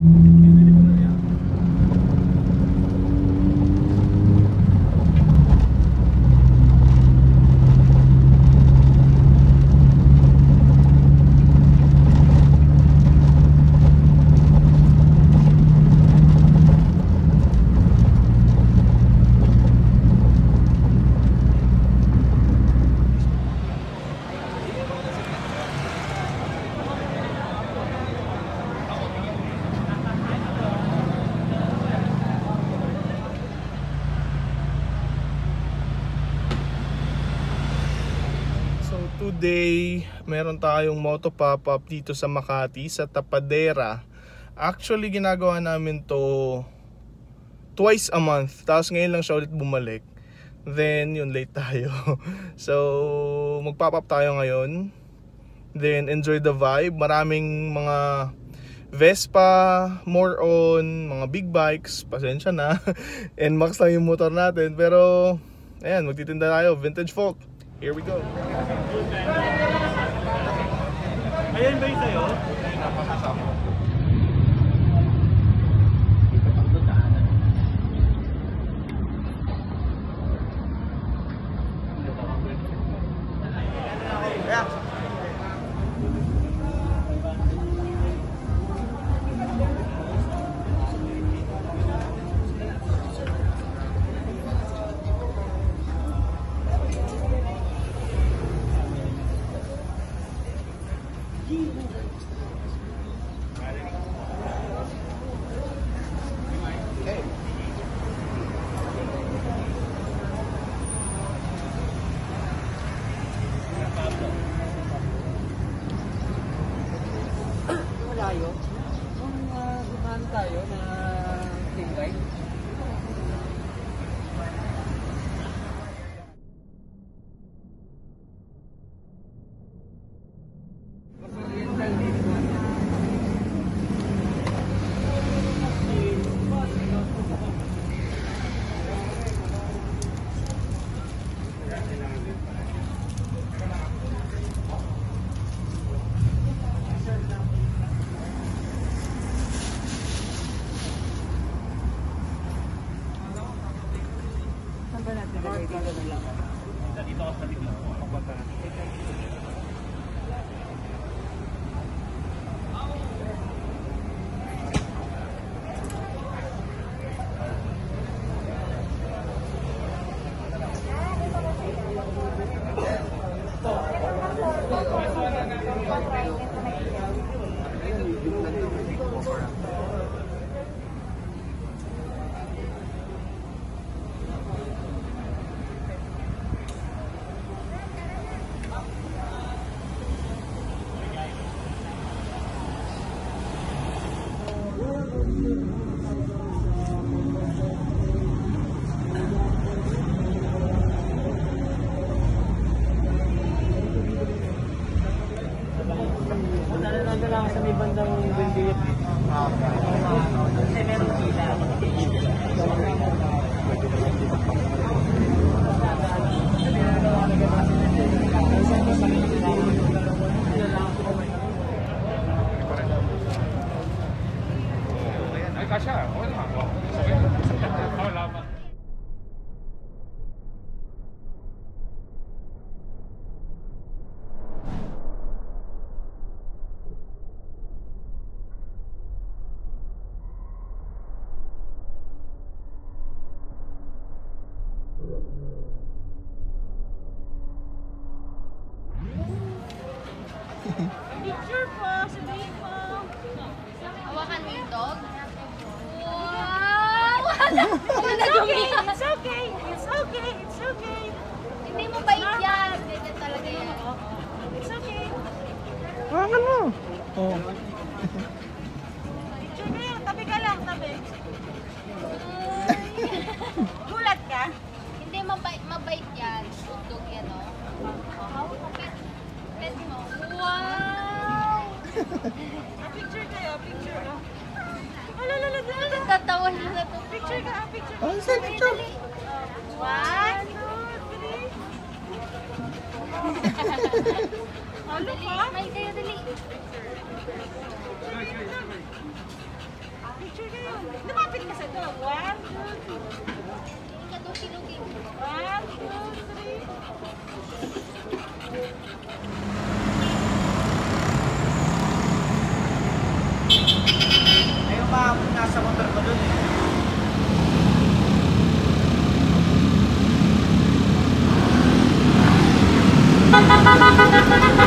So today, meron tayong moto pop-up dito sa Makati, sa Tapadera. Actually, ginagawa namin to twice a month. Tapos ngayon lang siya ulit bumalik. Then, yun, late tayo. so, mag-pop-up tayo ngayon. Then, enjoy the vibe. Maraming mga Vespa, more on mga big bikes, pasensya na. NMAX lang yung motor natin. Pero, ayan, magtitinda tayo. Vintage folk. Here we go. Ayan ba yung sa'yo? Malayo. Kung uh, dumaan tayo na team saan ba natin lagay dito na lang? Dito ka sa dito. Punta na lang lang sa may bandang Bendiet. Kasi 拍照，我也看过。好拉风。拍照吗？拍什么？啊，我跟 windog。It's okay, it's okay, it's okay, it's okay. Hindi mo bait yan. Ganyan talaga yan. It's okay. Hawakan mo. Oh. Picture kayo, tabi ka lang, tabi. Gulat ka? Hindi mabait, mabait yan. Dog yan, oh. Oh, mo pet. Mo. Wow! Ah, picture kayo, picture. ah. Ala, ala, ala, tawa niyo na to. Picture ka, picture ka. Oh, sa picture. One, two, three. Oh, dali. Smile kayo, dali. Picture kayo. Lumapit ka sa to. One, nasa motor ko dun eh. Ha ha ha ha ha ha!